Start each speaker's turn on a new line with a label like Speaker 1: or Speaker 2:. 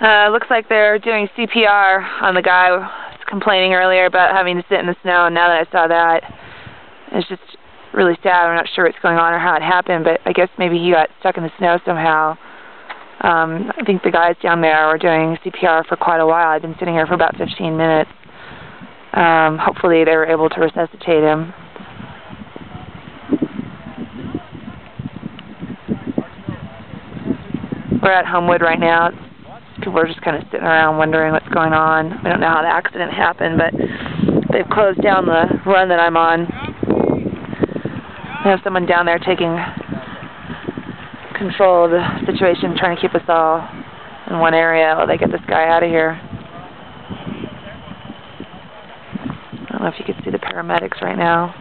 Speaker 1: Uh, looks like they're doing CPR on the guy who was complaining earlier about having to sit in the snow, and now that I saw that, it's just really sad. I'm not sure what's going on or how it happened, but I guess maybe he got stuck in the snow somehow. Um, I think the guys down there were doing CPR for quite a while. I've been sitting here for about 15 minutes. Um, hopefully they were able to resuscitate him. We're at Homewood right now. People are just kind of sitting around wondering what's going on. We don't know how the accident happened, but they've closed down the run that I'm on. I have someone down there taking control of the situation, trying to keep us all in one area while they get this guy out of here. I don't know if you can see the paramedics right now.